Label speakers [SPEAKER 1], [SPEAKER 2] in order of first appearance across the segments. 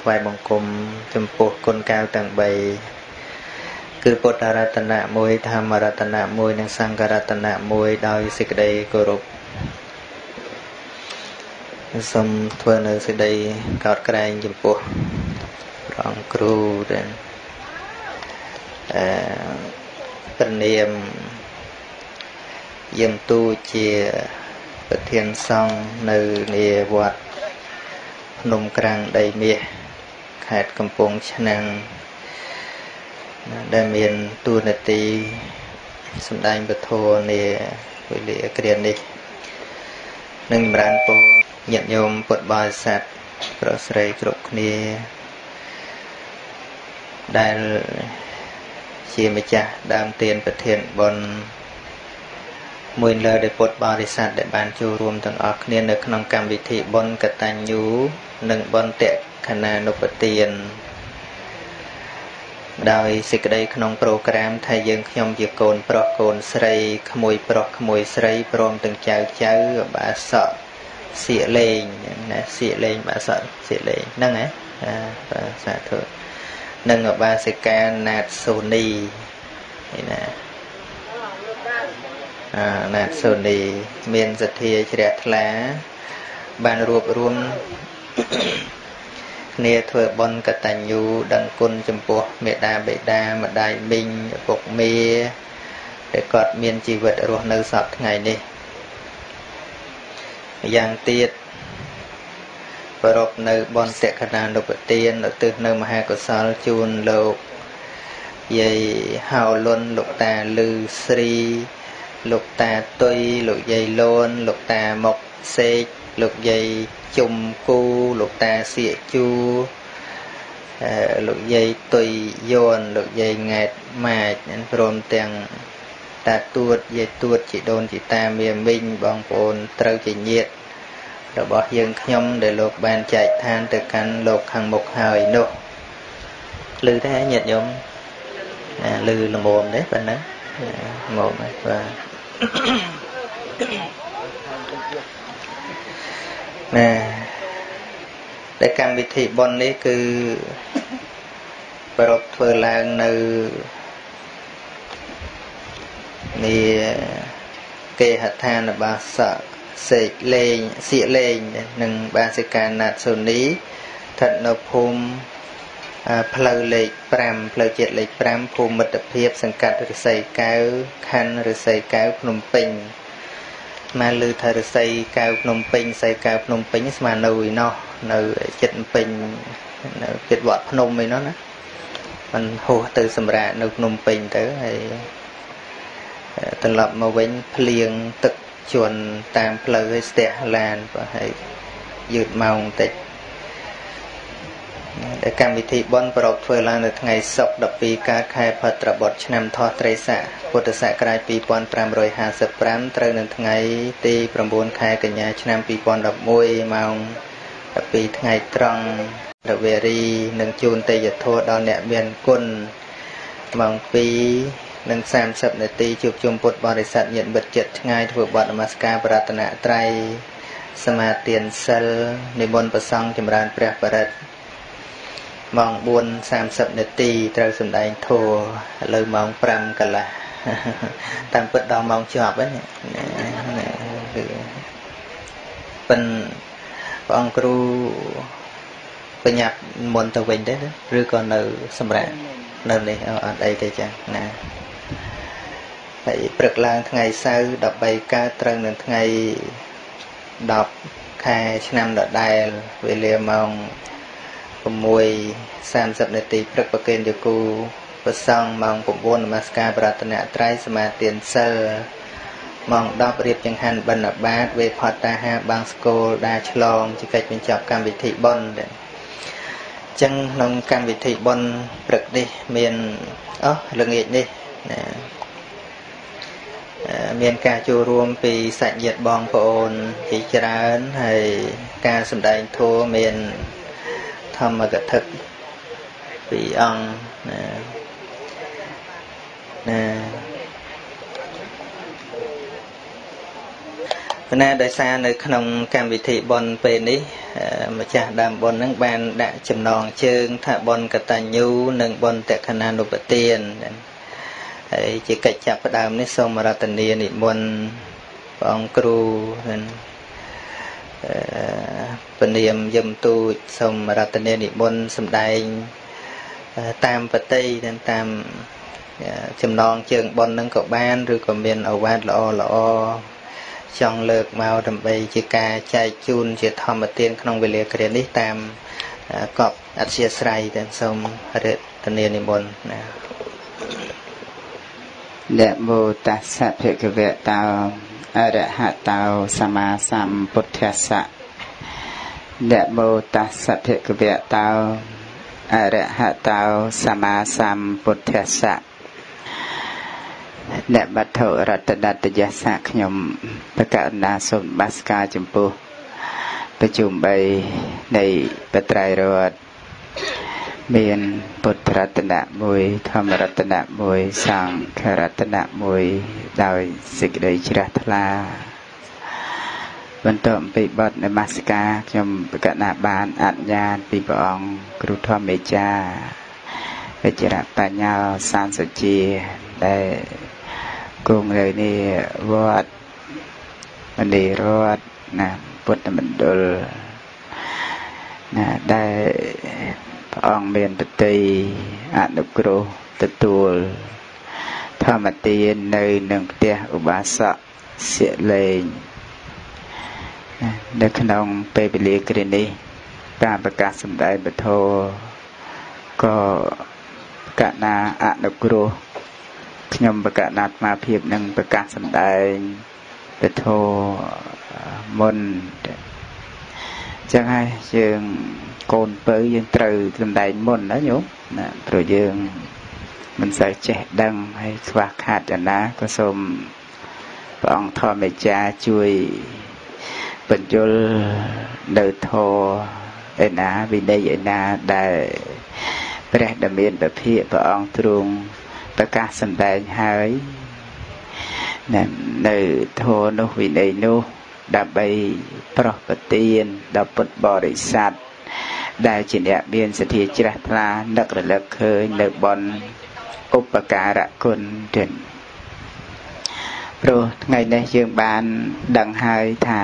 [SPEAKER 1] ថ្វាយបង្គំចំពោះគុណកៅទាំង3គឺពុទ្ធរតនៈមួយធម្មរតនៈមួយនិងសង្ឃរតនៈមួយដោយសេចក្តីគោរពសូមធ្វើនៅសេចក្តីកោតក្រែងចំពោះព្រះអង្គគ្រូដែលអឺព្រះនាមយាមទូជាប្រធានសង្ឃនៅនាវត្តភ្នំក្រាំងដីមាស ខេត្តកំពង់ឆ្នាំងដែលមានតួនាទីសម្ដែងពធនាវេលាគ្រានេះនឹងចម្រើនពរញាតិញោមពុទ្ធបរិស័ទប្រុសស្រីគ្រប់គ្នា ដែលជាម្ចាស់ដើមទានប្រធានបុណ្យមួយលើដោយពុទ្ធបរិស័ទដែលបានចូលរួមទាំងអស់គ្នានៅក្នុងកម្មវិធីបុណ្យកតញ្ញូនិងបុណ្យតក្ខណានុពទានដោយសេចក្តីក្នុងប្រូក្រាមថាយើងខ្ញុំជាកូន ប្រុសកូនស្រីក្មួយប្រុសក្មួយស្រីព្រមទាំងចៅចៅបាសកសៀកលេងណាសៀកលេងបាសកសៀកលេងហ្នឹងហ៎បាទសាធុនិងបាសិកាណាតសូនីណាអាណាតសូនីមានសទ្ធាជ្រះថ្លាបានរួបរวม គ្នាធ្វើបុណ្យកតញ្ញូដឹងគុណចំពោះមេដាបេដាម្ដាយមីងឪពុកមេដែលគាត់មានជីវិតរស់នៅសពថ្ងៃនេះយ៉ាងទៀតប្រពនៅបនតក្ខណានុពទានឧទ្ទិសនៅមហាកុសលជូនលោកយាយហៅលុនលោកតាលឺស្រីលោកតាទុយលោកយាយលូនលោកតាមុកសេក លោកយាយជុំគូលោកតាសៀកជូលោកយាយទុយយនលោកយាយង៉ែតម៉ាចព្រមទាំងតាទួតយាយទួតជីដូនជីតាមាមីងបងប្អូនត្រូវជាញាតិរបស់យើងខ្ញុំដែលលោកបានចែកឋានទៅកាន់លោកខាងមុខហើយនោះឮទេញាតិញោមឮល្មមទេប៉ុណ្ណឹងល្មមហើយបាទ ណាតែកម្មវិធីបុណ្យនេះគឺប្រពធ្វើឡើងនៅនីគេហដ្ឋានបាសកសេកលេងសៀកលេងនិងបាសិកាណាត់សូនីស្ថិតនៅភូមិផ្លូវលេខ5ផ្លូវជាតិលេខ5ភូមិមិត្តភាព សង្កាត់រិស័យកែវខណ្ឌរិស័យកែវភ្នំពេញ ស្មានឮថារិស័យកែវភ្នំពេញស័យកែវភ្នំពេញស្មាននៅឯណោះនៅចិត្តពេញនៅចិត្តវត្តភ្នំឯណោះណាมันហោះទៅសម្រាប់នៅភ្នំពេញទៅហើយត្រឡប់មកវិញភ្លៀងទឹកជន់តាមផ្លូវឲ្យស្ទះឡានបើឲ្យយឺតម៉ោងបន្តិច ដែលកម្មវិធីបុណ្យប្រពធ្វើឡើងនៅថ្ងៃសុក្រ12កើតខែភទ្របទឆ្នាំថោះត្រីស័កពុទ្ធសករាជ2555ត្រូវនៅថ្ងៃទី9ខែកញ្ញាឆ្នាំ2011ម៉ោង12ថ្ងៃត្រង់រវេរីនឹងជូនទេយធម៌ដល់អ្នកមានគុណម៉ោង2និង30នាទីជួបជុំពុទ្ធបរិស័ទញាតិមិត្តចិត្តឆ្ងាយធ្វើបទនមស្ការប្រតនត្រ័យសមាទានសិលនិមន្តប្រសង់ចម្រើនព្រះបរិត្ត ម៉ោង4:30នាទីត្រូវសម្ដែងធัวឥឡូវម៉ោង5កន្លះតាមពិតដល់ម៉ោងជាប់ហ្នឹងគឺប៉ិនព្រះអង្គគ្រូបញ្ញាប់មុនទៅវិញទេឬក៏នៅ សម្រាប់នៅនេះអត់អីទេចាណាហើយព្រឹកឡើងថ្ងៃសៅរ៍13កើតត្រូវនឹងថ្ងៃ10ខែឆ្នាំដដែលវេលាម៉ោង 6:30នាទីព្រឹកប្រគេនយគូប្រសង់ម៉ោង9នមស្ការប្រតនត្រ័យសមាទានសិលម៉ោង10រៀបចង្ហាន់បិណ្ឌបាតវេផតតាហាបាំងស្គលដាឆ្លងជាកិច្ចបញ្ចប់កម្មវិធីបុណ្យដែរចឹងក្នុងកម្មវិធីបុណ្យព្រឹកនេះមានអស់ល្ងាចនេះណាមានការចូលរួមពីសាច់ញាតិបងប្អូនជាច្រើនហើយការសម្ដែងធម៌មាន ធម្មកថាពីអង្គណាណាប៉ុន្តែដោយសារនៅក្នុងកម្មវិធីបុណ្យពេលនេះម្ចាស់ដើមបុណ្យហ្នឹងបានដាក់ចំណងជើង ថាបុណ្យកតញ្ញូនិងបុណ្យតក្ខណានុបទានហើយជាកិច្ចចាប់ផ្ដើមនេះសូមរតនានិមន្តព្រះអង្គគ្រូនិង ពនាមយមទូចសូមរតនានិមន្តសម្ដែងតាមបតីនិងតាមចំណងជើងប៉ុននឹងក៏បានឬក៏មានអវាទល្អល្អចង់លើកមកដើម្បីជាការចែកជូនជាធម្មទានក្នុងវេលាគ្រានេះតាមកប់អធិស្ឋ័យទាំងសូមរតនានិមន្តណា
[SPEAKER 2] នមោតស្សៈភគវៈតោ អរហតោសម្មាសម្ពុទ្ធស្សៈនមោតស្សៈភគវៈតោអរហតោសម្មាសម្ពុទ្ធស្សៈអ្នកបត្ថុរតនតយសៈខ្ញុំបកណ្ណាសូមបាសការចំពោះប្រជុំ3នៃបត្រៃរត មានពុទ្ធរតនៈមួយធម្មរតនៈមួយសង្ឃរតនៈមួយដោយសេចក្តីជ្រះថ្លា បន្ទាប់ពីបទនមស្ការខ្ញុំបកណ្ណាបានអនុញ្ញាតពីព្រះអង្គគ្រូធម្មមេចាវិជ្ជរបញ្ញាសានសុជាដែលគង់នៅនេះវត្តមនីរតណាពុទ្ធមណ្ឌលណាដែល ព្រះអង្គមានបតីអនុគ្រោះទទួលធម្មទាននៅនឹងផ្ទះឧបាសកសៀកលេងនៅក្នុងពេលវេលាគ្រានេះការប្រកាសសម្ដែងពធក៏កណាអនុគ្រោះខ្ញុំបកណាត់មកភាពនឹងប្រកាសសម្ដែងពធមុន ចឹងហើយយើងកូនពៅយើងត្រូវសម្ដែងមុនណាញោមណាព្រោះយើងមិនសូវចេះដឹងហើយខ្វះខាតចំណាក៏សូមព្រះអង្គធម្មចាជួយបញ្យលនៅធរឯណាវិន័យឯណាដែលព្រះដែលមានពភាកព្រះអង្គទ្រង់ប្រកាសសម្ដែងហើយនៅធរនោះវិន័យនោះ ដើម្បីប្រោះប្រទានដល់ពុទ្ធបរិស័ទដែលជាអ្នកមានសទ្ធាជ្រះថ្លានឹករលឹកឃើញនៅបនឧបការៈគុណទាំងព្រោះថ្ងៃនេះយើងបានដឹងហើយថា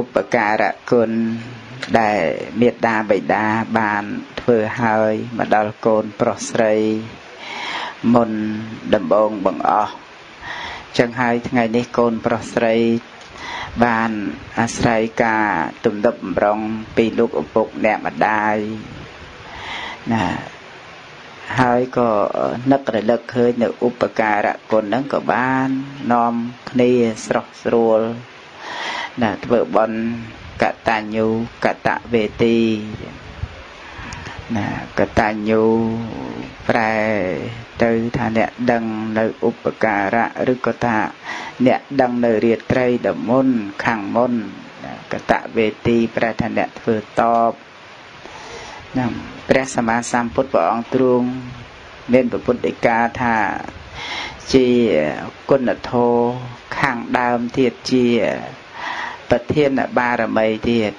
[SPEAKER 2] ឧបការៈគុណដែលមេត្តាបិតាបានធ្វើហើយមកដល់កូនប្រុសស្រីមុនដំបងបង្អស់ចឹងហើយថ្ងៃនេះកូនប្រុសស្រី បានអាស្រ័យការទំនប់បំរុងពីលោកឪពុកអ្នកម្ដាយណាហើយក៏នឹករលឹកឃើញនៅឧបការៈគុណហ្នឹងក៏បាននាំគ្នាស្រស់ស្រួលណាធ្វើបន់កតញ្ញូកតវេទីណាកតញ្ញូប្រែ ទៅថាអ្នកដឹងនៅឧបការៈឬក៏ថា អ្នកដឹងនៅរាត្រីដមុនខាងមុនកតវេទីប្រែថាអ្នកធ្វើតបណាព្រះសម្មាសម្ពុទ្ធព្រះអង្គទ្រង់មានពុទ្ធដីកាថាជាគុណធម៌ខាងដើមទៀតជាប្រធានបារមីទៀត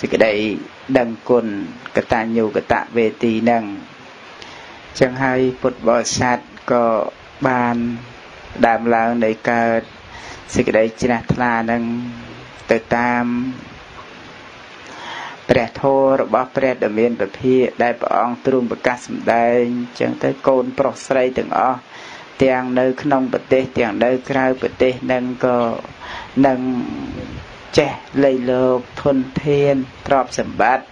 [SPEAKER 2] សេចក្តីដឹងគុណកតញ្ញូកតវេទីនឹង ចឹងហើយពុទ្ធបរិស័ទក៏បានដើមឡើងនៃកើតសេចក្តីជ្រះថ្លានឹងទៅតាមព្រះធម៌របស់ព្រះដែលមានពភាដែលព្រះអង្គទ្រង់ប្រកាសសម្ដែងចឹងទៅកូនប្រុសស្រីទាំងអស់ទាំងនៅក្នុងប្រទេសទាំងនៅក្រៅប្រទេសនឹងក៏នឹងចេះលៃលើកធនធានទ្រព្យសម្បត្តិ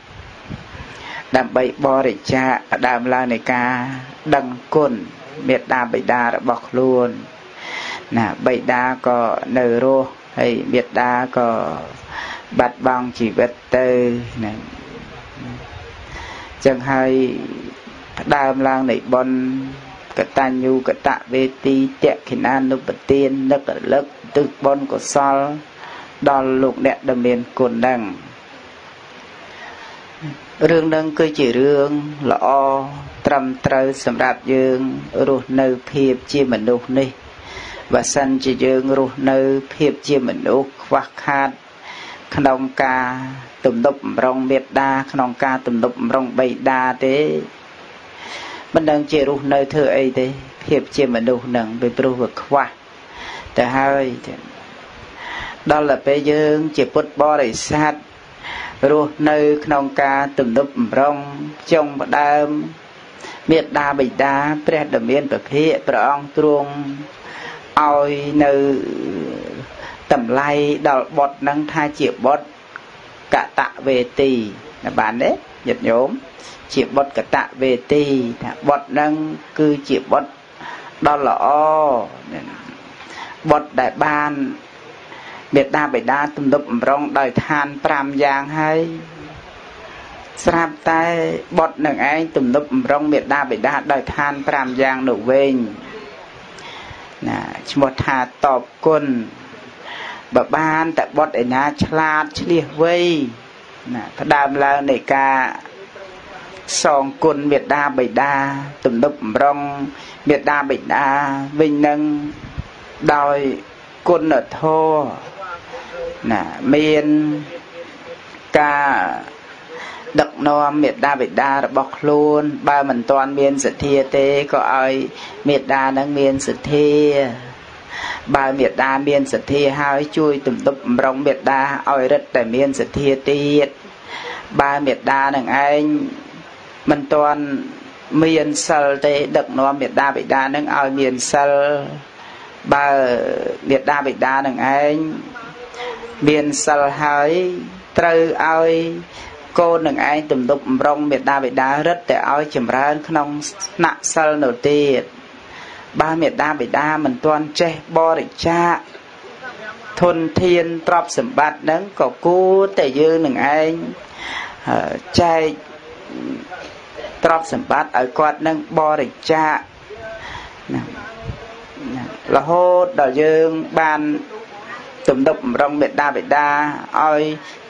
[SPEAKER 2] ដើម្បីបរិច្ចាគដើមឡើងនៃការដឹងគុណមេត្តាបិតារបស់ខ្លួនណាបិតាក៏នៅរស់ហើយមេត្តាក៏បាត់បង់ជីវិតទៅណាចឹងហើយផ្ដើមឡើងនៃបុណ្យកតញ្ញូកតវេទីតេខិណានុបទាននឹករលឹកទឹកបុណ្យកុសលដល់លោកអ្នកដែលមានគុណហ្នឹង រឿងនឹងគឺជារឿងល្អត្រឹមត្រូវសម្រាប់យើងរស់នៅភាពជាមនុស្សនេះបើសិនជាយើងរស់នៅភាពជាមនុស្សខ្វះខាត ក្នុងការទំនប់បំរុងមេត្តាក្នុងការទំនប់បំរុងបៃតាទេមិនដឹងជារស់នៅធ្វើអីទេ ភាពជាមនុស្សនឹងពីព្រោះវាខ្វះទៅហើយដល់តែពេលយើងជាពុទ្ធបរិស័ទ រស់នៅក្នុងការទំនប់បំរុងចុងផ្ដើមមេត្តាបិតាព្រះដ៏មានពភៈព្រះអង្គទ្រង់ឲ្យនៅតម្លៃដល់បុត្រនឹងថាជាបុត្រកតវេទីបានទេញាតិញោមជាបុត្រកតវេទីថាបុត្រនឹងគឺជាបុត្រដ៏ល្អបុត្រដែលបាន មេត្តាបិតាទំនប់បំរុងដោយឋាន5យ៉ាងហើយស្រាប់តែបុត្រនឹងឯងទំនប់បំរុងមេត្តាបិតាដោយឋាន5យ៉ាងនោះវិញណាឈ្មោះថាតបគុណបើបានតែបុត្រឯណាឆ្លាតឆ្លៀសវៃណាផ្ដើមឡើងនៃការសងគុណមេត្តាបិតាទំនប់បំរុងមេត្តាបិតាវិញនឹងដោយគុណធម៌ ណាមានការដឹកនាំមេត្តាបិតារបស់ខ្លួន បើមិនទាន់មានសទ្ធាទេក៏ឲ្យមេត្តានឹងមានសទ្ធាបើមេត្តាមានសទ្ធាហើយជួយទំទប់បំរុងមេត្តាឲ្យរិទ្ធតែមានសទ្ធាទៀតបើមេត្តានឹងឯងមិនទាន់មានសិលទេដឹកនាំមេត្តាបិតានឹងឲ្យមានសិលបើមេត្តាបិតានឹងឯង មានសិលហើយត្រូវឲ្យកូននឹងឯងទំនុកបំរុងមេត្តាបិតារិទ្ធតែឲ្យចម្រើនក្នុងស្នាក់សិលនៅទៀតបើមេត្តាបិតាមិនទាន់ចេះបរិច្ចាគធនធានទ្រព្យសម្បត្តិហ្នឹងក៏គួរតែយើងនឹងឯងចែកទ្រព្យសម្បត្តិឲ្យគាត់នឹងបរិច្ចាគណារហូតដល់យើងបាន ទំនុកបំរុងមេត្តាបិតាឲ្យ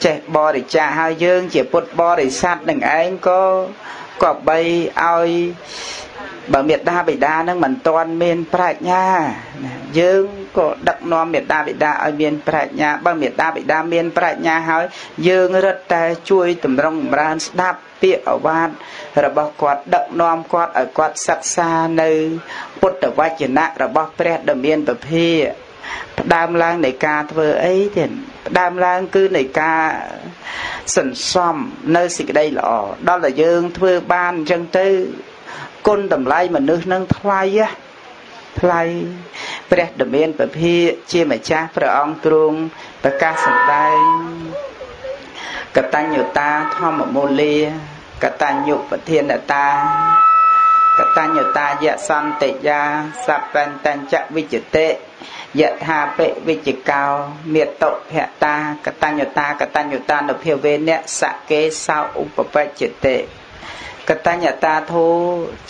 [SPEAKER 2] ចេះបរិច្ចាគហើយយើង ជាពុទ្ធបរិស័ទនឹងឯងក៏ក៏បីឲ្យបើមេត្តាបិតានឹងមិនទាន់មានប្រាជ្ញាណាយើងក៏ដឹកនាំមេត្តាបិតាឲ្យមានប្រាជ្ញាបើមេត្តាបិតាមានប្រាជ្ញាហើយ យើងរឹតតែជួយតម្រង់ចម្រើនស្ដាប់ពាក្យអវាទរបស់គាត់ដឹកនាំគាត់ឲ្យគាត់សិក្សានៅ ពុទ្ធវចនៈរបស់ព្រះដ៏មានពភា ផ្ដើមឡើងនៃការធ្វើអីទៀតផ្ដើមឡើងគឺនៃការសន្សំនៅសេចក្តីល្អដល់តែយើងធ្វើបានអញ្ចឹងទៅគុណតម្លៃមនុស្សនឹងថ្លៃថ្លៃព្រះដមានពភាជាម្ចាស់ព្រះអង្គទ្រង់ប្រកាសសម្ដែងកតញ្ញូតាធម្មមូលាកតញ្ញុពធានតាកតញ្ញូតាយសន្តិយាសបញ្តញ្ចវិជតិ យថាបិវិជ្ជកោមេតុភតាកតញ្ញតាកតញ្ញតានុភាវេនៈសកេសោឧបបច្ចតិកតញ្ញតាធោ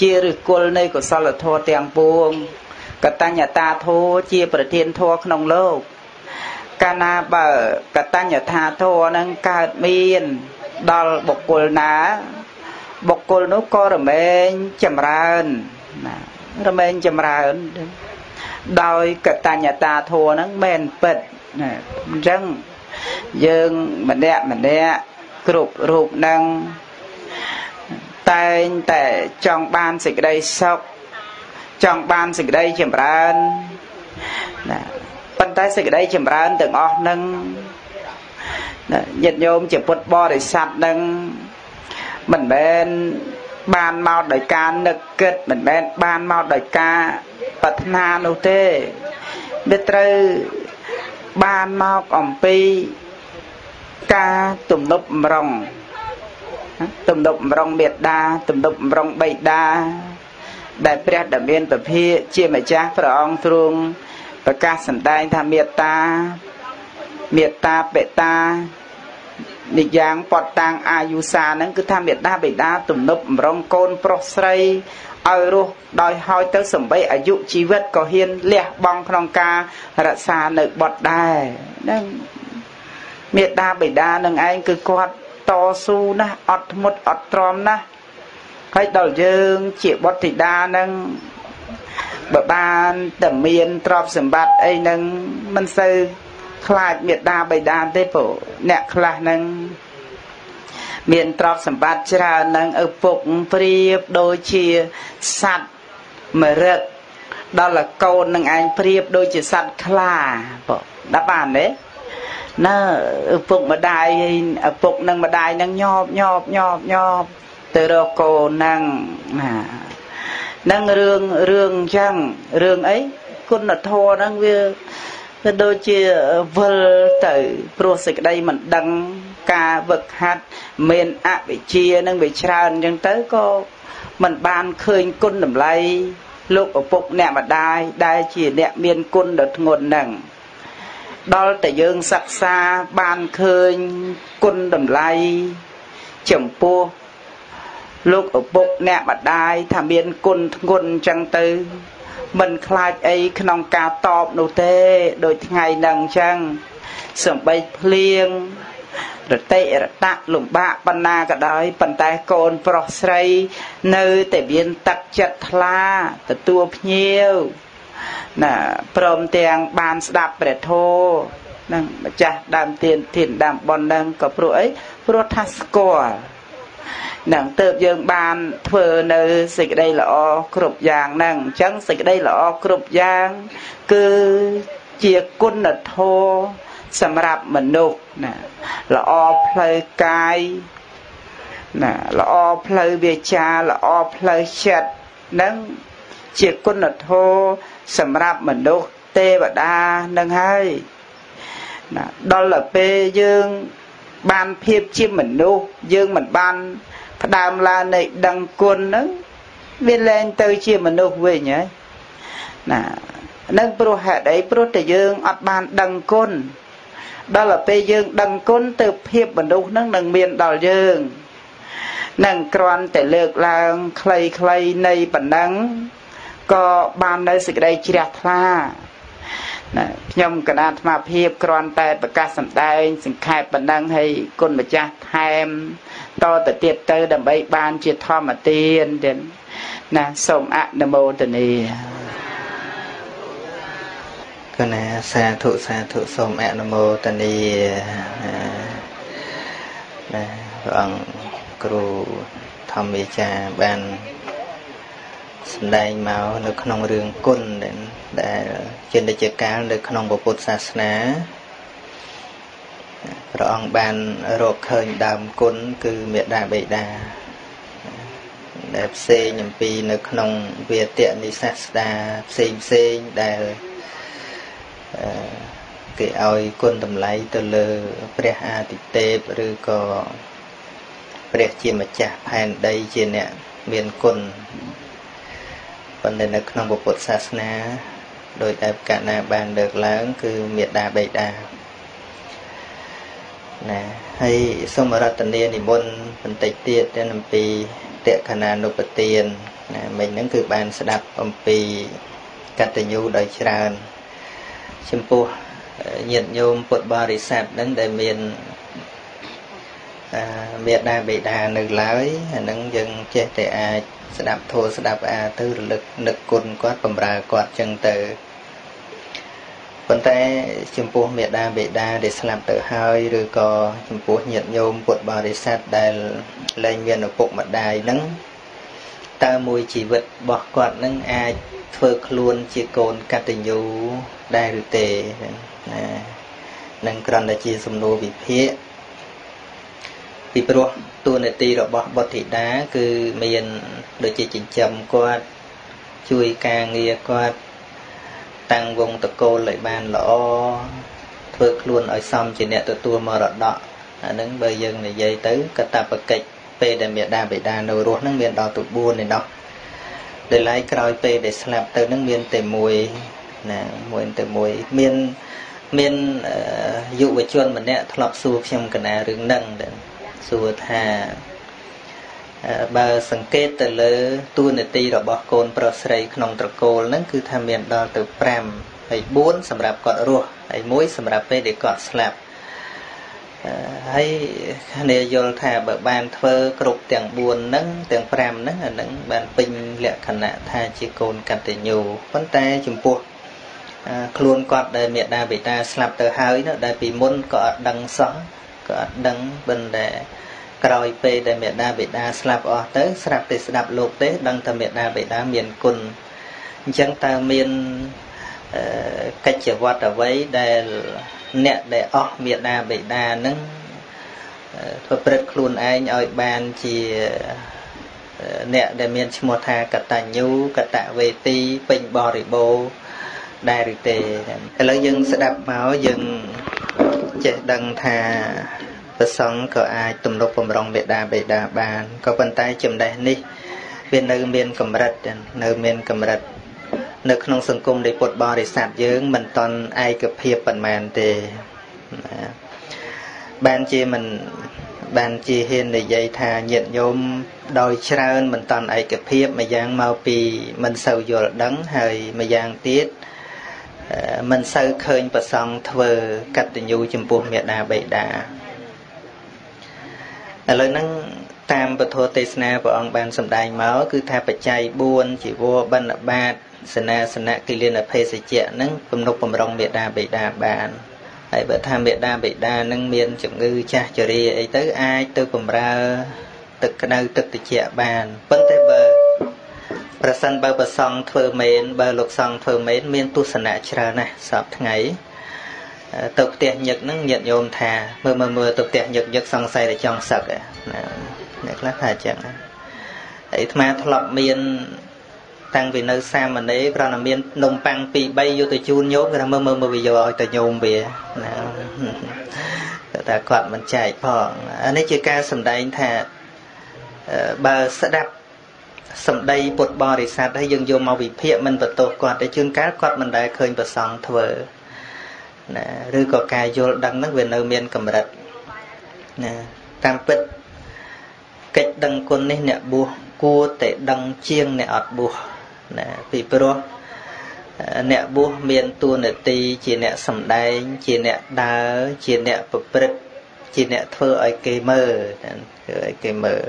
[SPEAKER 2] ជាឫសគល់នៃកុសលធម៌ទាំងពួង កតញ្ញតាធោជាប្រធានធម៌ក្នុងលោកកាលណាបើកតញ្ញតាធម៌នឹងកើតមានដល់បុគ្គលណា បុគ្គលនោះក៏រមែងចម្រើនណារមែងចម្រើន ដោយកតញ្ញតាធัวហ្នឹងមែនពិតណាអញ្ចឹងយើងម្នាក់ម្នាក់គ្រប់រូបហ្នឹងតែងតែចង់បានសេចក្តីសុខចង់បានសេចក្តីចម្រើនណាប៉ុន្តែសេចក្តីចម្រើនទាំងអស់ហ្នឹងញាតិញោមជាពុទ្ធបរិស័ទនឹងមិនមែន បានមកដោយការនឹកគិតមិនមែនបានមកដោយការប្រាថ្នានោះទេវាត្រូវបានមកអំពីការទំនប់បំរុងទំនប់បំរុងមេត្តាទំនប់បំរុងបៃតាដែលព្រះដ៏មានពភាជាម្ចាស់ព្រះអង្គទ្រង់ប្រកាសសម្ដែងថាមេត្តាមេត្តាបេតា និយ៉ាងពតតាំងអាយុសាហ្នឹងគឺថាមេដាបេដាទំនប់បំរុងកូនប្រុសស្រីឲ្យរស់ដោយហើយទៅសំបីអាយុជីវិតក៏ហ៊ានលះបង់ក្នុងការរក្សានៅបុតដែរហ្នឹងមេដាបេដានឹងឯងគឺគាត់តស៊ូណាស់អត់ធ្មត់អត់ទ្រាំណាស់ហើយដល់យើងជាបុត្រធីតានឹងបើបានតែមានទ្រព្យសម្បត្តិអីហ្នឹងមិនសូវ ខ្លាចមេដាបៃតាទេព្រោះអ្នកខ្លះហ្នឹងមានទ្រព្យសម្បត្តិច្រើននឹងឪពុកព្រៀបដូចជាសัตว์មរឹកដល់កូននឹងឯងព្រៀបដូចជាសัตว์ខ្លាបងដាក់បានទេណើឪពុកម្ដាយឪពុកនិងម្ដាយនឹងញប់ញប់ញប់ញប់ទៅរកកូនហ្នឹងណានឹងរឿងរឿងអញ្ចឹងរឿងអីគុណធម៌ហ្នឹងវា វាដូចជាវិលទៅព្រោះសេចក្តីមិនដឹងការវឹកហាត់មានអវិជ្ជានឹងវាច្រើនអញ្ចឹងទៅក៏មិនបានឃើញគុណតម្លៃលោកឪពុកអ្នកម្ដាយដែលជាអ្នកមានគុណដ៏ធ្ងន់ហ្នឹងដល់តែយើងសិក្សាបានឃើញគុណតម្លៃចំពោះលោកឪពុកអ្នកម្ដាយថាមានគុណធ្ងន់អញ្ចឹងទៅ មិនខ្លាចអីក្នុងការតបនោះទេដូចថ្ងៃហ្នឹងអញ្ចឹងសំបីភ្លៀងរតិរតៈលំបាកបណ្ណាក៏ដោយប៉ុន្តែកូនប្រុសស្រី នៅតែមានទឹកចិត្តថ្លាទទួលភ្ញៀវណាព្រមទាំងបានស្ដាប់ព្រះធម៌នឹងម្ចាស់ដើមទានធានដើមប៉ុននឹងក៏ព្រោះអីព្រោះថាស្គាល់ នឹងទៅយើងបានធ្វើនៅសេចក្តីល្អគ្រប់យ៉ាងហ្នឹងអញ្ចឹងសេចក្តីល្អគ្រប់យ៉ាងគឺជាគុណធម៌សម្រាប់មនុស្សណាល្អផ្លូវកាយណាល្អផ្លូវវាចាល្អផ្លូវចិត្តនឹងជាគុណធម៌សម្រាប់មនុស្សទេវតានឹងហើយណាដល់ទៅពេលយើង បានភាពជាមនុស្សយើងមិនបានផ្ដើមឡើងនៃដឹងគុណហ្នឹងវាលែងទៅជាមនុស្សវិញហើយណានឹងព្រោះហេតុអីព្រោះតែយើងអត់បានដឹងគុណដល់ទៅពេលយើងដឹងគុណទៅភាពមនុស្សហ្នឹងនឹងមានដល់យើងនឹងគ្រាន់តែលើកឡើងខ្លីៗនៃប៉ុណ្ណឹងក៏បាននៅសេចក្តីជ្រះថ្លា ណាខ្ញុំកណាអាត្មាភាពគ្រាន់តែប្រកាសសម្ដែង សង្ខេបប៉ុណ្ណឹងហើយគុណម្ចាស់ថែមតទៅទៀតទៅ ដើម្បីបានជាធម្មទានទៀតណាសូមអនុមោទនា
[SPEAKER 1] គណៈសាធុសាធុសូមអនុមោទនាណាព្រះអង្គគ្រូធម្មយាចាបាន សម្ដែងមកនៅក្នុងរឿងគុណដែលជានិច្ចកាលនៅក្នុងពុទ្ធសាសនាព្រះអង្គបានរកឃើញដើមគុណគឺមេដាបេដាដែលផ្សេងអំពីនៅក្នុងវាទនិសាស្តាផ្សេងផ្សេងដែលគេឲ្យគុណតម្លៃទៅលើព្រះអាទិទេពឬក៏ព្រះជាម្ចាស់ផែនដីជាអ្នកមានគុណ ប៉ុន្តែនៅក្នុងពុទ្ធសាសនាដោយតែកណាបានលើកឡើង គឺមេដាបេដាណាហើយសូមរតនានិមន្តបន្តិចទៀតទៅអំពីតក្ខណានុពទានណាមិញហ្នឹងគឺបានស្ដាប់អំពីកតញ្ញូដោយច្រើនចំពោះញាតិញោមពុទ្ធបរិស័ទហ្នឹងដែលមាន មេដាបេដានៅឡើយអាហ្នឹងយើងចេះតែអាចស្ដាប់ធម៌ស្ដាប់អាទៅរលឹកនឹកគុណគាត់បំរើគាត់ចឹងទៅប៉ុន្តែចំពោះមេដាបេដាដែលស្លាប់ទៅហើយឬក៏ចំពោះញាតិញោមពុទ្ធបរិស័ទដែលលែងមានឪពុកម្ដាយហ្នឹងតើមួយជីវិតរបស់គាត់នឹងអាចធ្វើខ្លួនជាកូនកតញ្ញូដែរឬទេណានឹងគ្រាន់តែជាសំណួរវិភាគ ពីព្រោះតួនាទីរបស់បុត្រធីតាគឺមានដូចជាចិញ្ចឹមគាត់ជួយការងារគាត់តាំងវងតកូលឲ្យបានល្អធ្វើខ្លួនឲ្យសមជាអ្នកទទួលមរតកអានឹងបើយើងនិយាយទៅកតបកិច្ចពេលដែលមេដាបេដានៅរស់នឹងមានដល់ទៅ4ឯណោះដែលឡែកក្រោយពេលដែលស្លាប់ទៅនឹងមានតែមួយណាមួយតែមួយមានមានយុវជនម្នាក់ធ្លាប់សួរខ្ញុំកណារឿងហ្នឹង សួរថាបើសង្កេតទៅលើទួនាទីរបស់កូនប្រុសស្រីក្នុងត្រកូលហ្នឹងគឺថាមានដល់ទៅ5ហើយ4សម្រាប់គាត់រស់ហើយ1សម្រាប់ពេលដែលគាត់ស្លាប់ហើយគ្នាយល់ថាបើបានធ្វើគ្រប់ទាំង4ហ្នឹងទាំង5ហ្នឹងអាហ្នឹងបានពេញលក្ខណៈថាជាកូនកតញ្ញូប៉ុន្តែចំពោះខ្លួនគាត់ដែលមេដាបេតាស្លាប់ទៅហើយនោះដែលពីមុនក៏អត់ដឹងសោះ ក៏អត់ដឹងប៉ុន្តែក្រោយពេលដែលមេដាបេតាស្លាប់អស់ទៅស្រាប់តែស្ដាប់លោកទេដឹងថាមេដាបេតាមានគុណអញ្ចឹងតើមានកិច្ចវត្តអ្វីដែលអ្នកដែលអស់មេដាបេតានឹងធ្វើព្រឹត្តខ្លួនឯងឲ្យបានជាអ្នកដែលមានឈ្មោះថាកតញ្ញូកតវេទីពេញបរិបូរណ៍ដែរឬទេឥឡូវយើងស្ដាប់មកយើង ចេះដឹងថាប្រសង់ក៏អាចទំនុកបំរុងមេដាបេដាបានក៏ប៉ុន្តែចំណេះនេះវានៅមានកម្រិតនៅមានកម្រិត នៅក្នុងសង្គមនៃពុទ្ធបរិស័ទយើងមិនតន់ឯកភាពប៉ុន្មានទេបានជាមិនបានជាហ៊ាននិយាយថាញាតញោមដោយច្រើនមិនតន់ឯកភាពមួយយ៉ាងមកពីមិនសូវយល់ដឹងហើយមួយយ៉ាងទៀត មិនសូវឃើញប្រសងធ្វើកតញ្ញូចំពោះមេដាបេដាឥឡូវហ្នឹងតាមពធទេសនាព្រះអង្គបានសម្ដែងមកគឺថាបច្ច័យ4ជីវរបណ្ឌបាតសនាសនៈគិលានភេសជ្ជៈហ្នឹងពំនុកបំរុងមេដាបេដាបានហើយបើថាមេដាបេដានឹងមានជំងឺចាស់ជរាអីទៅអាចទៅបំរើទឹកក្តៅទឹកត្រជាក់បានប៉ុន្តែបើ ប្រសិនបើប្រសង់ធ្វើមែនបើលោកសង្ឃធ្វើមែនមានទស្សនៈច្រើនណាស់សពថ្ងៃទៅផ្ទះញឹកហ្នឹងញាតញោមថាមើលមើលមើលទៅផ្ទះញឹកញឹកសង្ស័យតែចង់សឹកណាអ្នកខ្លះថាអញ្ចឹងហើយអាត្មាធ្លាប់មានតាំងពីនៅសាមណេរគ្រាន់តែមាននំប៉័ង2 3យកទៅជូនញោមគាត់មើលមើលមើលវាយកឲ្យទៅញោមវាណាតែគាត់មិនចែកផងអានេះជាការសម្ដែងថាបើស្ដាប់ សម្ដីពុទ្ធបរិស័ទហើយយើងយកមកវិភាគមិនបន្ទោសគាត់តែជួនកាលគាត់មិនដែលឃើញប្រសងធ្វើណាឬក៏ការយល់ដឹងហ្នឹងវានៅមានកម្រិតណាតាមពិតកិច្ចដឹងគុណនេះអ្នកបួសគួរតែដឹងជាងអ្នកអត់បួសណាពីព្រោះអ្នកបួសមានតួនាទីជាអ្នកសំដែង ជាអ្នកដើរជាអ្នកប្រព្រឹត្តជាអ្នកធ្វើឲ្យគេមើលធ្វើឲ្យគេមើល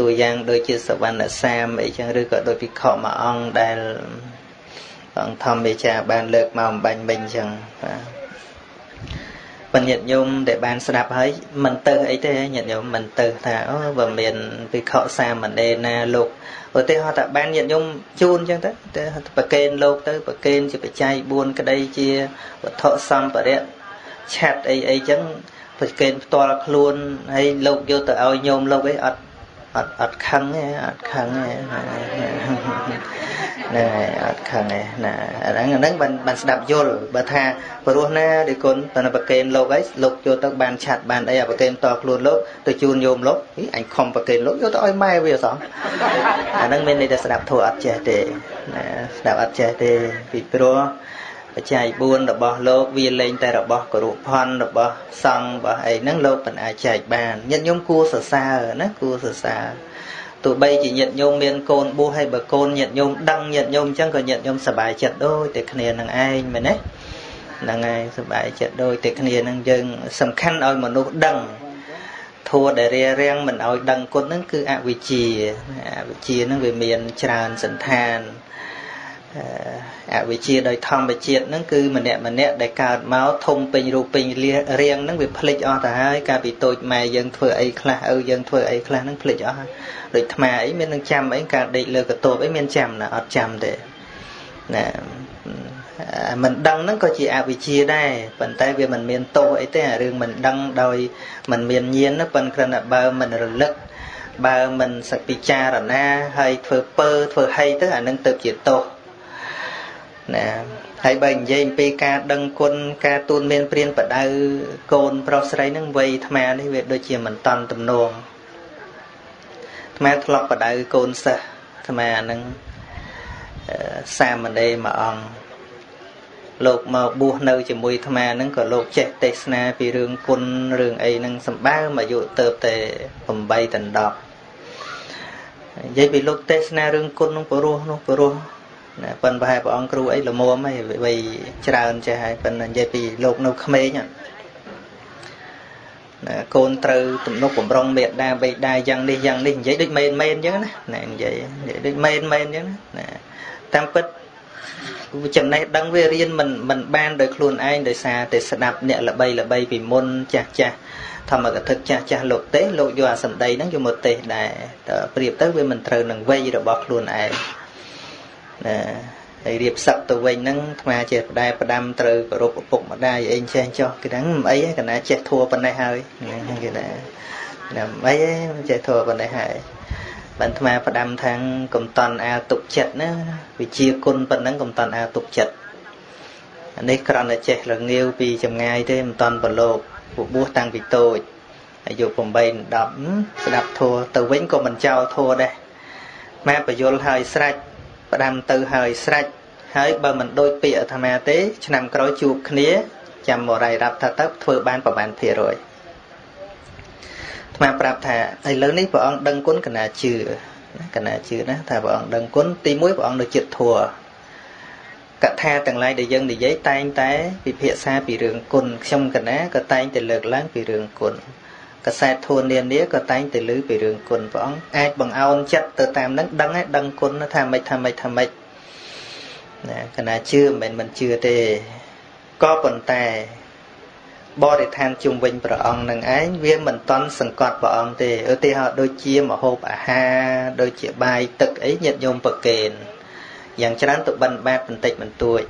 [SPEAKER 1] តួយ៉ាងដូចជាសវណ្ណសាមអីចឹងឬក៏ដូចពិខុមួយអង្គដែលអង្គធម្មមេចាបានលើកមកអំបញ្ញមិញចឹងបាទបញ្ញត្តិញោមដែលបានស្ដាប់ហើយមិនទៅអីទេញាតិញោមមិនទៅថាអូបើមានពិខុសាមណេរណាលោកឧទាហរណ៍ថាបានញាតិញោមជូនចឹងទៅទៅប្រកេនលោកទៅប្រកេនជាបច្ច័យ4ក្តីជាវត្ថុសម្ភារៈឆាត់អីអីចឹងប្រកេនផ្ទាល់ខ្លួនហើយលោកយកទៅឲ្យញោមលោកអីអត់ អត់អត់ខឹងទេអត់ខឹងទេហ្នឹងហើយអត់ខឹងទេណាអាហ្នឹងហ្នឹងបានបានស្ដាប់យល់បើថាព្រោះណាដូចគុណតើប្រកេនលោកអីលោកចូលទៅបានឆាត់បានអីអាប្រកេនតខ្លួនលោកទៅជូនញោមលោកអញខំប្រកេនលោកយកទៅឲ្យម៉ែវាសោះអាហ្នឹងមានន័យថាស្ដាប់ធัวអត់ចេះទេណាស្ដាប់អត់ចេះទេពីព្រោះ បច្ច័យ4របស់លោកវាលែងតែរបស់គរុផនរបស់សង្ឃរបស់អីហ្នឹងលោកមិនអាចចែកបានញាតិញោមគួរសរសើរណាគួរសរសើរទោះបីជាញាតិញោមមានកូនបួសហើយបើកូនញាតិញោមដឹងញាតិញោមអញ្ចឹងក៏ញាតិញោមសប្បាយចិត្តដូចតែគ្នានឹងឯងមែនទេហ្នឹងហើយសប្បាយចិត្តដូចតែគ្នានឹងយើងសំខាន់ឲ្យមនុស្សដឹងធัวដែលរារាំងមិនឲ្យដឹងគុណហ្នឹងគឺអវិជ្ជាអវិជ្ជាហ្នឹងវាមានច្រើនសន្តាន អវិជ្ជាដោយធម្មជាតិហ្នឹងគឺម្នាក់ម្នាក់ដែលកើតមកធំពេញរូបពេញរាងហ្នឹងវាភ្លេចអស់ទៅហើយកាលពីតូចម៉ែយើងធ្វើអីខ្លះឪយើងធ្វើអីខ្លះហ្នឹងភ្លេចអស់ហើយដូចថ្មអីមាននឹងចាំអីការដេកលើកតូបអីមានចាំណាអត់ចាំទេណាមិនដឹងហ្នឹងក៏ជាអវិជ្ជាដែរប៉ុន្តែវាមិនមានទោសអីទេអារឿងមិនដឹងដោយមិនមានញាណប៉ុន្តែគ្រាន់តែបើមិនរលឹកបើមិនសពិចារណាហើយធ្វើពើធ្វើហីទៅអានឹងទៅជាទោស ណាហើយបើនិយាយពីការដឹងគុណការទូនមានព្រានបដៅកូនប្រុសស្រីនឹងវ័យអាត្មានេះវាដូចជាមិនតន់ទំនងអាត្មាធ្លាប់បដៅកូនសិស្សអាត្មានឹងសាមណេរមួយអង្គលោកមកបួសនៅជាមួយអាត្មាហ្នឹងក៏លោកចេះទេសនាពីរឿងគុណរឿងអីហ្នឹងសម្បើមអាយុទៅតែ8ដល់10និយាយពីលោកទេសនារឿងគុណនោះព្រោះនោះព្រោះ ណាប៉ុន្តែប្រហែលព្រះអង្គគ្រូអីល្មមហើយវ័យច្រើនចេះហើយប៉ុន្តែនិយាយពីលោកនៅក្មេងណាកូនត្រូវទំនុកបំរុងមេដាបេដាយ៉ាងនេះយ៉ាងនេះនិយាយដូចមែនមែនអញ្ចឹងណាណានិយាយនិយាយដូចមែនមែនអញ្ចឹងណាតាមពិតចំណេះដឹងវារៀនមិនមិនបានដោយខ្លួនឯងដោយសារតែស្ដាប់អ្នកល្បីល្បីពីមុនចាស់ចាស់ធម្មកថាចាស់ចាស់លោកទេសលោកយកអាសម្ដីហ្នឹងយកមកទេសដែរតែប្រៀបទៅវាមិនត្រូវនឹងវ័យរបស់ខ្លួនឯង ណាហើយរៀបសឹកទៅវិញហ្នឹងអាត្មាចេះបដែផ្ដាំត្រូវគោរពឪពុកម្ដាយអីចេះចុះគេហ្នឹងមិនអីទេកណាចេះធัวប៉ុណ្ណេះហើយហ្នឹងគេណាណាមិនអីទេចេះធัวប៉ុណ្ណេះហើយបានអាត្មាផ្ដាំខាងកំតន់អាទុកចិត្តណាវិជាគុណប៉ុណ្ណឹងកំតន់អាទុកចិត្តអានេះគ្រាន់តែចេះលងាវពីចម្ងាយទេមិនតន់ប្រឡូកពុបួសតាំងពីតូចអាយុ8 10ស្ដាប់ធัวទៅវិញក៏មិនចោលធัวដែរម៉ែបយលហើយស្រេច ផ្ដាំទៅហើយស្រេចហើយបើមិនដូចពាក្យអាត្មាទេ ឆ្នាំក្រោយជួបគ្នាចាំបរិយរាប់ថាទៅធ្វើបានប្រហែលភាគរយអាត្មាប្រាប់ថាឥឡូវនេះព្រះអង្គដឹងគុណកណាជឿកណាជឿណាថាព្រះអង្គដឹងគុណទី1ព្រះអង្គនៅចិត្តធัวកថាទាំងឡាយដែលយើងនិយាយតែងតែពិភាក្សាពីរឿងគុណខ្ញុំកណាក៏តែងតែលើកឡើងពីរឿងគុណ កសែតធួននានាក៏តែងតែលើពីរឿងគុណព្រះអង្គអាចបង្អោនចិត្តទៅតាមនឹងដឹងហើយដឹងគុណថាម៉េចថាម៉េចថាម៉េចណាកណាជឿមិនមែនមិនជឿទេក៏ប៉ុន្តែបរិស្ថានជុំវិញព្រះអង្គនឹងឯងវាមិនតន់សង្កត់ព្រះអង្គទេឧទាហរណ៍ដូចជាមហូបអាហារដូចជាបាយទឹកអីញាតិញោមប្រកេនយ៉ាងច្រើនទៅបិណ្ឌបាតបន្តិចបន្តួច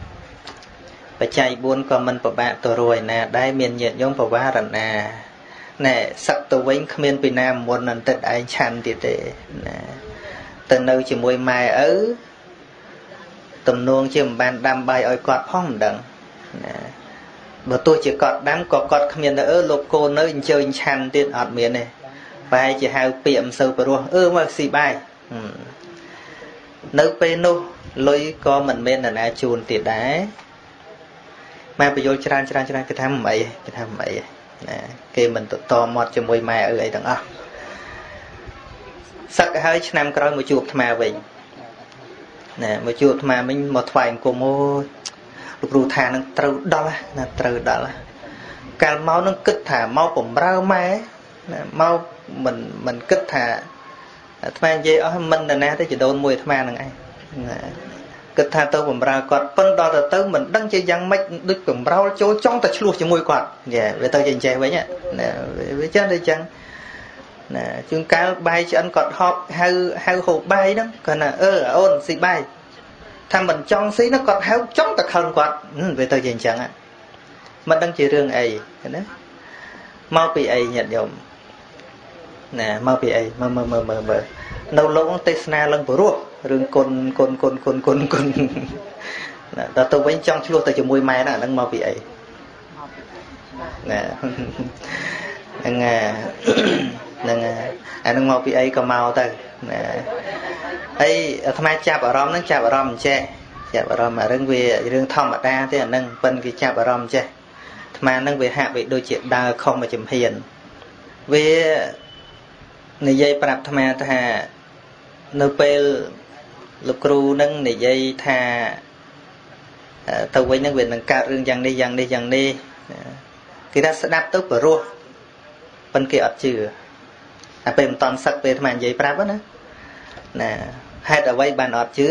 [SPEAKER 1] បច្ច័យ4ក៏មិនប្របាក់ទៅរួយណា ដែរមានញាតិញោមប្រវារណា ណែសឹកទៅវិញគ្មានពីណាមុននឹងទឹកឯងឆាន់ទៀតទេណាទៅនៅជាមួយម៉ែឪទំនួងជាមិនបានដាំបាយឲ្យគាត់ផងមិនដឹងណាបើទោះជាគាត់ដាំក៏គាត់គ្មានទៅអឺលោកកូននៅអញ្ជើញឆាន់ទៀតអត់មានទេបែរជាហៅពាក្យមិនសូវព្រោះអឺមកស៊ីបាយនៅពេលនោះលុយក៏មិនមាននរណាជូនទៀតដែរម៉ែបញ្យល់ច្រើនច្រើនច្រើនគេថាមិនអីគេថាមិនអី ណាគេមិនទៅតមាត់ជាមួយម៉ែឪអីទាំងអស់សឹកហើយឆ្នាំក្រោយមកជួបអាត្មាវិញណាមកជួបអាត្មាវិញមកថ្វាយអង្គមអូយលោកគ្រូថានឹងត្រូវដល់ណាត្រូវដល់កាលមកនឹងគិតថាមកបំរើម៉ែណាមកមិនមិនគិតថាអាត្មានិយាយអស់មិនណាទេចដូនមួយអាត្មានឹងឯងណា គិតថាទៅបំរើគាត់ប៉ុន្តែដល់ទៅមិនដឹងជាយ៉ាងម៉េចដូចបំរើចូលចង់តែឆ្លោះជាមួយគាត់យ៉ាវាទៅជាអញ្ចេះវិញណាវាចឹងទៅចឹងណាជួនកាលបាយឆ្អិនគាត់ហប់ហៅហៅហូបបាយហ្នឹងគាត់ថាអឺអូនស៊ីបាយថាមិនចង់ស៊ីនោះគាត់ហៅចង់តែខឹងគាត់វាទៅជាអញ្ចឹងមិនដឹងជារឿងអីណាមកពីអីញាតិញោមណាមកពីអីមើលមើលមើលមើលនៅលោកទេសនាឡើងព្រោះ រឿងគុណគុណគុណគុណគុណគុណណាដល់ទៅវិញចង់ឆ្លោះទៅជាមួយម៉ែហ្នឹងអាហ្នឹងមកពីអីណាហ្នឹងហ្នឹងអាហ្នឹងមកពីអីក៏មកទៅណាហើយអាត្មាចាប់អារម្មណ៍ហ្នឹងចាប់អារម្មណ៍អញ្ចេះចាប់អារម្មណ៍អារឿងវារឿងធម្មតាទេអាហ្នឹងប៉ិនគេចាប់អារម្មណ៍អញ្ចេះអាត្មាហ្នឹងវាហាក់វាដូចជាដើរខុសមកចំហៀនវានិយាយប្រាប់អាត្មាថានៅពេល លោកគ្រូនឹងនិយាយថាទៅវិញនឹងវានឹងកើតរឿងយ៉ាងនេះយ៉ាងនេះយ៉ាងនេះគេថាស្ដាប់ទៅព្រោះប៉ុន្តែគេអត់ជឿតែពេលមិនតន់សឹកពេលអាត្មានិយាយប្រាប់ណាណាហេតុអ្វីបានអត់ជឿ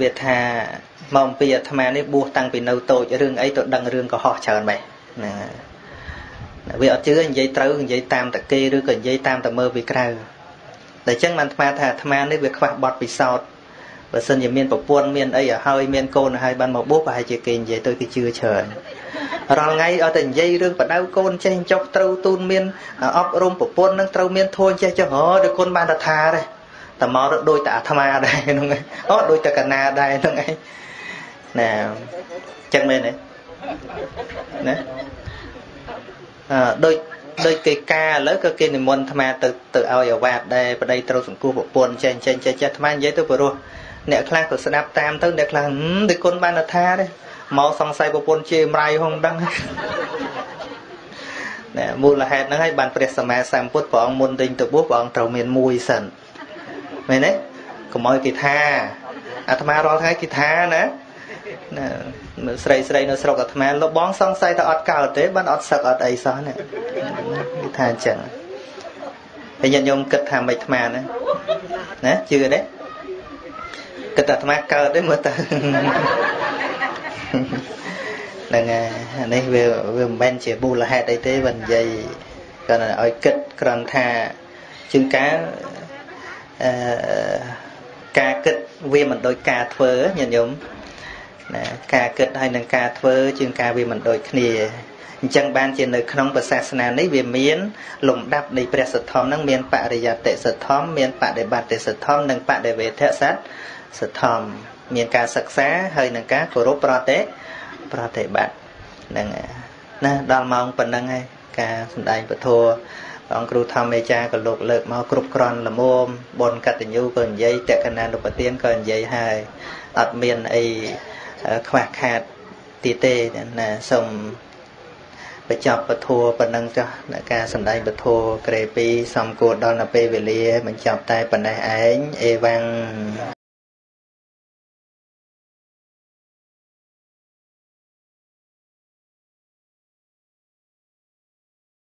[SPEAKER 1] វាថាមកអំពីអាត្មានេះបួសតាំងពីនៅតូចរឿងអីទៅដឹងរឿងកុហកច្រើនម៉េចណាវាអត់ជឿនិយាយត្រូវនិយាយតាមតគេឬក៏និយាយតាមតមើលពីក្រៅ តែចឹងបានអាត្មាថាអាត្មានេះវាខ្វះបត់ពិសោធន៍បើសិនជាមានប្រពន្ធមានអីឲ្យហើយមានកូនឲ្យបានមកបួសប្រហែលជាគេនិយាយទៅគេជឿច្រើនរាល់ថ្ងៃឲ្យតែនិយាយរឿងបដៅកូនចេះចុះត្រូវទូនមានអប់រំប្រពន្ធនឹងត្រូវមានធួចេះចុះហ៎ដូចគុណបានតថាដែរតែមកទៅដូចតែអាត្មាដែរហ្នឹងឯងអូដូចតែកណាដែរហ្នឹងឯងណាចឹងមែនទេណាអឺដូច ដូចគេការឥឡូវក៏គេនិមន្តអាត្មាទៅទៅឲ្យអាវាតដែរប្តីត្រូវសង្គោះប្រពន្ធចេះចេះចេះចេះអាត្មានិយាយទៅព្រោះអ្នកខ្លះក៏ស្ដាប់តាមទៅអ្នកខ្លះដូចគុណបានថាទេមកសង្ស័យប្រពន្ធជាមរាយហងដឹងណែមូលហេតុហ្នឹងហើយបានព្រះសម្មាសម្ពុទ្ធព្រះអង្គមុនទិញទៅបួសព្រះអង្គត្រូវមានមួយសិនមែនទេកុំឲ្យគេថាអាត្មារាល់ថ្ងៃគេថាណាណា ស្រីស្រីនៅស្រុកអាត្មាលោកបងសង្ស័យថាអត់កើតទេបានអត់សឹកអត់អីសោះនេះគេថាអញ្ចឹងហើយញាតិញោមគិតថាមិនអាត្មាណាណាជឿទេគិតថាអាត្មាកើតទេមើលទៅហ្នឹងហើយនេះវាវាមិនមែនជាមូលហេតុអីទេបើនិយាយគាត់ឲ្យគិតគ្រាន់ថាជាងការអឺការគិតវាមិនដូចការធ្វើញាតិញោម ណាការគិតហើយនឹងការធ្វើជាងការវាមិនដូចគ្នាអញ្ចឹងបានជានៅក្នុងពុទ្ធសាសនានេះវាមាន លំដាប់នៃព្រះសទ្ធំហ្នឹងមានបរិយត្តិសទ្ធំមានបដិបត្តិសទ្ធំនិងបដិវេធសទ្ធសទ្ធំមានការសិក្សាហើយនឹងការគោរពប្រតិប្រតិបត្តិហ្នឹងណាដល់ម៉ោងប៉ុណ្ណឹងហើយការសំដែងពធអង្គគ្រូធម្មមេចាក៏លោកលើកមកគ្រប់គ្រាន់ល្មមបុណ្យកតញ្ញូក៏និយាយតក្កណានុបទានក៏និយាយហើយអត់មានអី ខ្វះខាតទៀតទេណាសូមបញ្ចប់ពធប៉ុណ្ណឹងចុះការសំដែងពធក្រេ2សំគួរដល់នៅពេលវេលាបញ្ចប់តែប៉ុណ្ណេះឯងអេវ៉ាំង